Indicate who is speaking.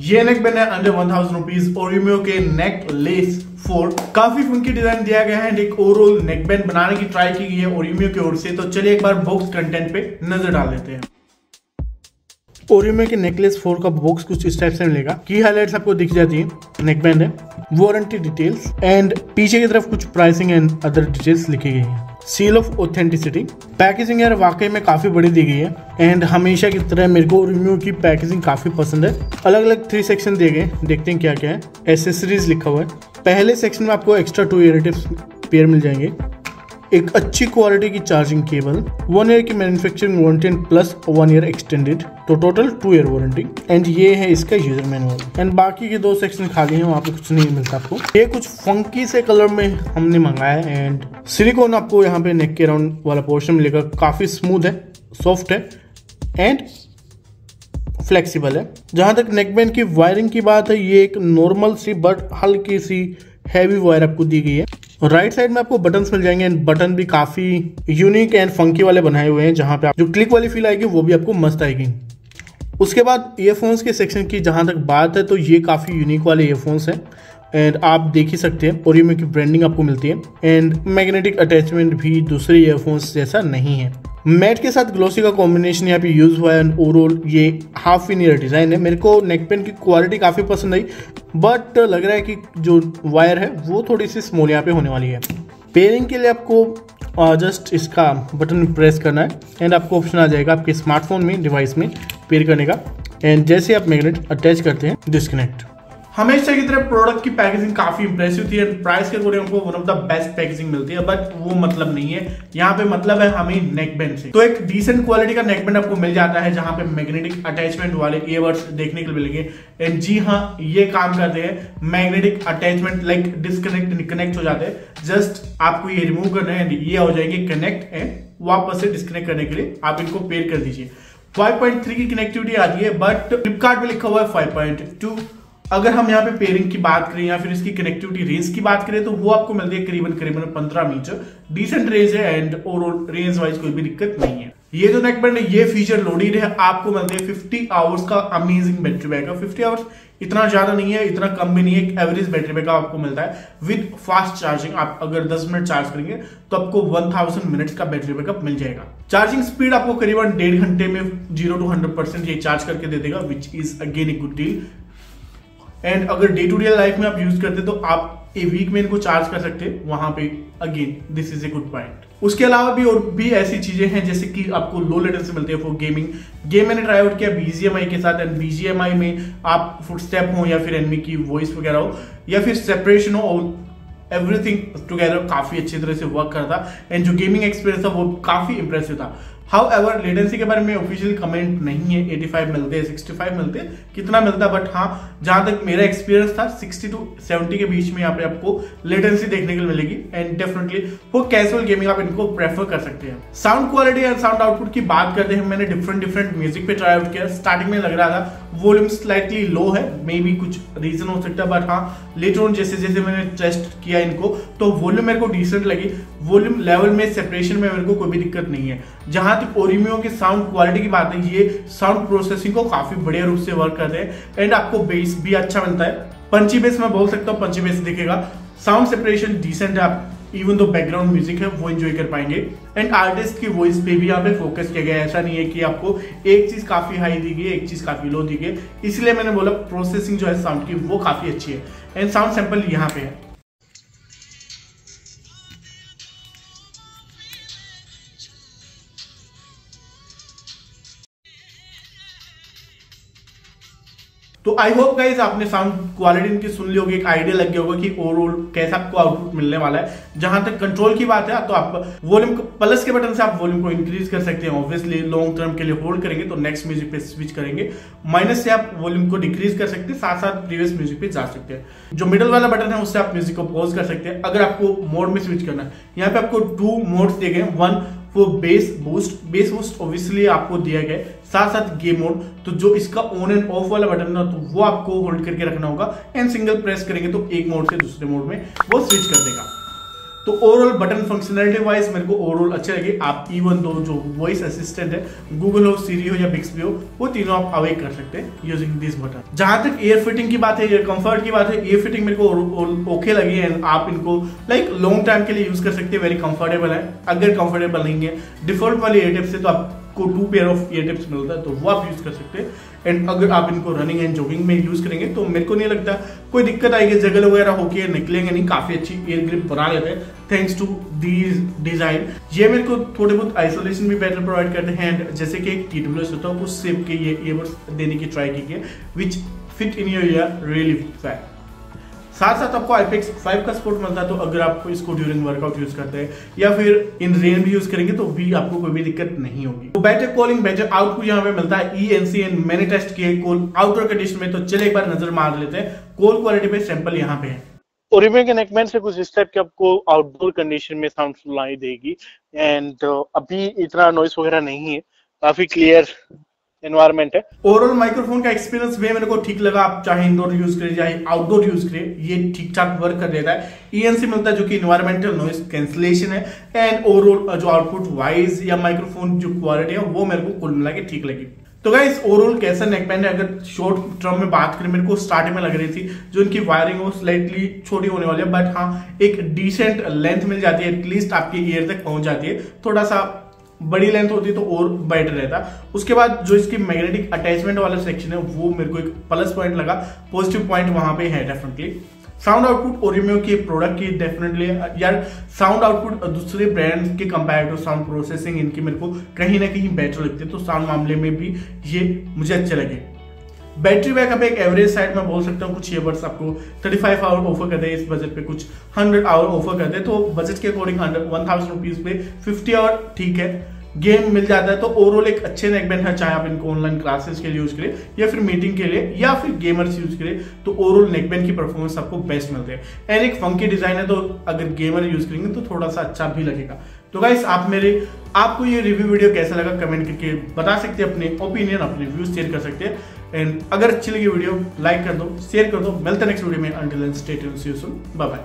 Speaker 1: ये नेक है under one thousand rupees Oreo के नेक लेस फोर काफ़ी फंकी डिज़ाइन दिया गया है। एक ओवरऑल नेक बैंड बनाने की ट्राई की गई है ओरियो की ओर से। तो चलिए एक बार बॉक्स कंटेंट पे नज़र डाल लेते हैं। ओरियो के नेकलेस फोर का बॉक्स कुछ इस टाइप से मिलेगा। की हाईलाइट्स आपको दिख जाती है। नेक बैंड है। वारंटी डिटेल्स एंड पीछे की तरफ़ कुछ प्राइसिंग एंड अदर डिटेल्स लिखी गई है। सील ऑफ़ ऑथेंटिसिटी पैकेजिंग यार वाकई में काफ़ी बड़ी दी गई है। एंड हमेशा की तरह मेरे को रिम्यू की पैकेजिंग काफ़ी पसंद है। अलग अलग थ्री सेक्शन दिए गए। देखते हैं क्या क्या है। एसेसरीज लिखा हुआ है। पहले सेक्शन में आपको एक्स्ट्रा टू एरेटिव पेयर मिल जाएँगे। एक अच्छी क्वालिटी की चार्जिंग केबल वन ईयर की manufacturing warranty plus one year extended तो total two year warranty and ये है इसका यूज़र मैनुअल एंड बाकी के दो सेक्शन खाली हैं, वहाँ पे कुछ नहीं मिलता आपको. ये कुछ फंकी से कलर में हमने मंगाया है एंड सिलिकॉन आपको यहाँ पे नेक के राउंड वाला पोर्शन मिलेगा. काफ़ी स्मूथ है सॉफ्ट है एंड फ्लेक्सिबल है. जहाँ तक नेकबैंड की वायरिंग की बात है, ये एक नॉर्मल सी बट हल्की सी हैवी वायर आपको दी गई है. राइट साइड में आपको बटन मिल जाएँगे एंड बटन भी काफ़ी यूनिक एंड फंकी वाले बनाए हुए हैं, जहाँ पे आप जो क्लिक वाली फील आएगी, वो भी आपको मस्त आएगी। उसके बाद ईयरफोन्स के सेक्शन की जहाँ तक बात है तो ये काफ़ी यूनिक वाले ईयरफोन्स हैं। एंड आप देख ही सकते हैं ओरियो की ब्रांडिंग आपको मिलती है। एंड मैग्नेटिक अटैचमेंट भी दूसरे ईयरफोन्स जैसा नहीं है। मैट के साथ ग्लोसी का कॉम्बिनेशन यहाँ पे यूज़ हुआ है ओवरऑल ये हाफ़ इन ईयर डिज़ाइन है। मेरे को नेक पेन की क्वालिटी काफ़ी पसंद आई बट लग रहा है कि जो वायर है, वो थोड़ी सी स्मॉल यहाँ पे होने वाली है। पेयरिंग के लिए आपको जस्ट इसका बटन प्रेस करना है एंड आपको ऑप्शन आ जाएगा आपके स्मार्टफ़ोन में डिवाइस में पेयर करने का। एंड जैसे आप मैग्नेट अटैच करते हैं डिस्कनेक्ट हमेशा की तरह प्रोडक्ट की पैकेजिंग काफ़ी इंप्रेसिव थी एंड प्राइस के अकॉर्डिंग हमको one of the best packaging मिलती है बट वो मतलब नहीं है। यहाँ पे मतलब है हमें नेक बैंड से। तो एक डिसेंट क्वालिटी का नेक बैंड आपको मिल जाता है, जहाँ पे मैग्नेटिक अटैचमेंट वाले ईयरबड्स देखने के लिए मिलेंगे। एंड जी हाँ ये काम करते हैं magnetic attachment like disconnect connect हो जाते हैं। जस्ट आपको ये रिमूव करना है ये हो जाएँगे कनेक्ट एंड वापस से डिस्कनेक्ट करने के लिए आप इनको पेयर कर दीजिए। 5.3 की कनेक्टिविटी आती है बट फ्लिपकार्ट लिखा हुआ है 5.2 अगर हम यहाँ पे पेयरिंग की बात करें या फिर इसकी कनेक्टिविटी रेंज की बात करें तो वो आपको मिलती है करीबन करीबन पंद्रह मीटर। डिसेंट रेंज है एंड ओवरऑल रेंज वाइज कोई भी दिक्कत नहीं है। ये जो नेकबैंड है, ये फीचर लोडेड है। आपको मिलते हैं 50 आवर्स का अमेजिंग बैटरी बैकअप 50 आवर्स इतना ज़्यादा नहीं है, इतना कम भी नहीं है एवरेज बैटरी बैकअप आपको मिलता है। विद फास्ट चार्जिंग आप अगर 10 मिनट चार्ज करेंगे तो आपको 1000 मिनट्स का बैटरी बैकअप मिल जाएगा। चार्जिंग स्पीड आपको करीबन डेढ़ घंटे में ज़ीरो टू हंड्रेड परसेंट ये चार्ज करके दे देगा which is again a good deal and अगर डे टू डे लाइफ में आप यूज़ करते तो आप ए वीक में इनको चार्ज कर सकते वहाँ पे। Again this is a good point उसके अलावा भी और भी ऐसी चीज़ें हैं, जैसे कि आपको लो लेटेंसी मिलती है फॉर गेमिंग गेम मैंने ट्राई आउट किया बीजीएमआई के साथ एंड बीजीएमआई में आप फुट स्टेप हो या फिर एनमी की वॉइस वगैरह हो, या फिर सेपरेशन हो, और एवरीथिंग टुगेदर काफ़ी अच्छी तरह से वर्क करता एंड जो गेमिंग एक्सपीरियंस था, वो काफ़ी इंप्रेसिव था। हाउ एवर लेटेंसी के बारे में ऑफिशियल कमेंट नहीं है 85 मिलते हैं 65 मिलते हैं, कितना मिलता है? बट हाँ जहाँ तक मेरा एक्सपीरियंस था 60 टू 70 के बीच में यहाँ पे आपको लेटेंसी देखने के मिलेगी। एंड डेफिनेटली वो कैजुअल गेमिंग आप इनको प्रेफर कर सकते हैं। Sound quality and sound output की बात करते हैं, मैंने डिफरेंट डिफरेंट म्यूज़िक पे ट्राई आउट किया। स्टार्टिंग में लग रहा था वॉल्यूम स्लाइटली लो है मे बी कुछ रीजन हो सकता है बट हाँ लेटर ऑन जैसे जैसे मैंने टेस्ट किया इनको तो वॉल्यूम मेरे को डिसेंट लगी। वॉल्यूम लेवल में सेपरेशन में मेरे को कोई भी दिक्कत नहीं है। जहाँ तक ओरिमियो की साउंड क्वालिटी की बात है, ये साउंड प्रोसेसिंग को काफ़ी बढ़िया रूप से वर्क करते हैं। एंड आपको बेस भी अच्छा मिलता है। पंची बेस मैं बोल सकता हूँ पंची बेस दिखेगा। साउंड सेपरेशन डिसेंट है, आप इवन दो बैकग्राउंड म्यूज़िक है, वो एंजॉय कर पाएँगे। एंड आर्टिस्ट की वॉइस पे भी यहाँ पे फोकस किया गया है। ऐसा नहीं है कि आपको एक चीज़ काफ़ी हाई दी गई एक चीज़ काफ़ी लो दी गई इसलिए मैंने बोला प्रोसेसिंग जो है साउंड की, वो काफ़ी अच्छी है। एंड साउंड सैंपल यहाँ पे है। तो आई होप गाइज़ आपने साउंड क्वालिटी इनकी सुन ली होगी, एक आइडिया लग गया होगा कि ओवरऑल कैसा आपको आउटपुट मिलने वाला है। जहाँ तक कंट्रोल की बात है तो आप वॉल्यूम प्लस के बटन से आप वॉल्यूम को इंक्रीज कर सकते हैं। ऑब्वियसली लॉन्ग टर्म के लिए होल्ड करेंगे तो नेक्स्ट म्यूज़िक पे स्विच करेंगे। माइनस से आप वॉल्यूम को डिक्रीज कर सकते हैं साथ साथ प्रीवियस म्यूज़िक पे जा सकते हैं। जो मिडल वाला बटन है, उससे आप म्यूज़िक को पॉज कर सकते हैं। अगर आपको मोड में स्विच करना है, यहाँ पे आपको टू मोड्स दिए गए वन वो bass boost bass boost obviously आपको दिया गया साथ साथ गेम मोड तो जो इसका ऑन एंड ऑफ़ वाला बटन ना तो वो आपको होल्ड करके रखना होगा। एंड सिंगल प्रेस करेंगे तो एक मोड से दूसरे मोड में वो स्विच कर देगा। तो ओवरऑल बटन फंक्शनलिटी वाइज मेरे को ओवरऑल अच्छे लगे। आप इवन दो जो वॉइस असिस्टेंट है गूगल हो सीरी हो या बिक्सबी हो, वो तीनों आप अवेक कर सकते हैं यूजिंग दिस बटन जहाँ तक एयर फिटिंग की बात है एयर कंफर्ट की बात है एयर फिटिंग मेरे को ओके लगी है आप इनको लाइक लॉन्ग टाइम के लिए यूज़ कर सकते हैं वेरी कंफर्टेबल है। अगर कंफर्टेबल नहीं है डिफ़ॉल्ट वाले एयर टिप्स है तो आपको two pair of air tips मिलता है तो वो आप यूज़ कर सकते हैं। एंड अगर आप इनको रनिंग एंड जॉगिंग में यूज़ करेंगे तो मेरे को नहीं लगता कोई दिक्कत आएगी जगल वगैरह होके निकलेंगे नहीं, काफ़ी अच्छी एयर ग्रिप बना लेते हैं थैंक्स टू दीज डिज़ाइन ये मेरे को थोड़े बहुत आइसोलेशन भी बेटर प्रोवाइड करते हैं एंड जैसे कि एक टी डब्ल्यू होता है, उस सेप के ये ईयरबड्स देने की ट्राई की है which fit in your ear really fat साथ साथ आपको आईपेक्स 5 का सपोर्ट मिलता है तो अगर आप इसको ड्यूरिंग वर्कआउट यूज़ करते हैं, या फिर इन रेन भी यूज़ करेंगे तो भी आपको कोई भी दिक्कत नहीं होगी। तो बेटर कॉलिंग बेटर आउटपुट यहाँ पे मिलता है ई एन मैंने टेस्ट किए कॉल आउटडोर कंडीशन में तो चले एक बार नज़र मार लेते हैं। कॉल क्वालिटी पे सैंपल यहाँ पे है।
Speaker 2: ओरिमे के नेकमैन से कुछ इस टाइप के आपको आउटडोर कंडीशन में साउंड सुनाई देगी। एंड अभी इतना नॉइस वगैरह नहीं है, काफ़ी क्लियर एनवायरमेंट है।
Speaker 1: ओवरऑल माइक्रोफोन का एक्सपीरियंस भी मेरे को ठीक लगा। आप चाहे इंडोर यूज़ करें चाहे आउटडोर यूज़ करें ये ठीक ठाक वर्क कर देता है। ईएनसी e मिलता है जो कि इन्वायरमेंटल नॉइस कैंसिलेशन है। एंड ओवरऑल जो आउटपुट वाइज या माइक्रोफोन जो क्वालिटी है, वो मेरे को कुल मिला के ठीक लगी। तो गाइस ओवरऑल कैसा नेक बैंड है? अगर शॉर्ट टर्म में बात करें, मेरे को स्टार्टिंग में लग रही थी, जो इनकी वायरिंग वो स्लाइटली छोटी होने वाली है बट हाँ एक डिसेंट लेंथ मिल जाती है एटलीस्ट आपके ईयर तक पहुँच जाती है। थोड़ा सा बड़ी लेंथ होती तो और बेटर रहता। उसके बाद जो इसकी मैग्नेटिक अटैचमेंट वाला सेक्शन है, वो मेरे को एक प्लस पॉइंट लगा। पॉजिटिव पॉइंट वहाँ पे है डेफिनेटली साउंड आउटपुट ओरिमियो के प्रोडक्ट की डेफिनेटली यार साउंड आउटपुट दूसरे ब्रांड के कंपेयर टू साउंड प्रोसेसिंग इनकी मेरे को कहीं ना कहीं बेटर लगती है। तो साउंड मामले में भी ये मुझे अच्छे लगे। बैटरी बैकअप एक एवरेज साइड में बोल सकता हूँ, कुछ ईयरबड्स आपको 35 आवर ऑफ़र करते हैं इस बजट पे कुछ 100 आवर ऑफ़र करते हैं तो बजट के according hundred one thousand rupees पे 50 आवर ठीक है गेम मिल जाता है तो ओवरऑल एक अच्छे नेकबैंड है, चाहे आप इनको ऑनलाइन क्लासेस के लिए यूज़ करें, या फिर मीटिंग के लिए, या फिर गेमर्स यूज़ करें तो ओवरऑल नेकबैंड की परफॉर्मेंस आपको बेस्ट मिलते हैं। एंड एक फंकी डिज़ाइन है तो अगर गेमर यूज़ करेंगे तो थोड़ा सा अच्छा भी लगेगा। तो गाइस आप मेरे, आपको ये रिव्यू वीडियो कैसा लगा कमेंट करके बता सकते हैं, अपने ओपिनियन अपने व्यूज़ शेयर कर सकते हैं। एंड अगर अच्छी लगी वीडियो लाइक कर दो शेयर कर दो। मिलते नेक्स्ट वीडियो में। Until state bye bye